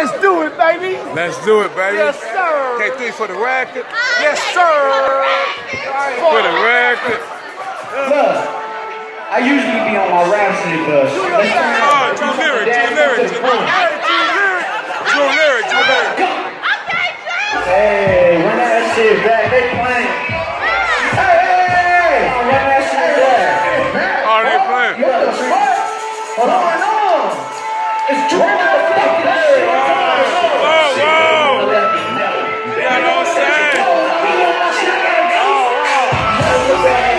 Let's do it, baby. Let's do it, baby. Yes, sir. K3 for the record. Yes, sir. For the racket. Look, I usually be on my Rhapsody bus. Drew Lyric, Drew Lyric, Drew Lyric. Drew Lyric, Drew Lyric. Hey, run that shit back. They playing. Hey, run that shit back. They playing? Hold on. Hooray!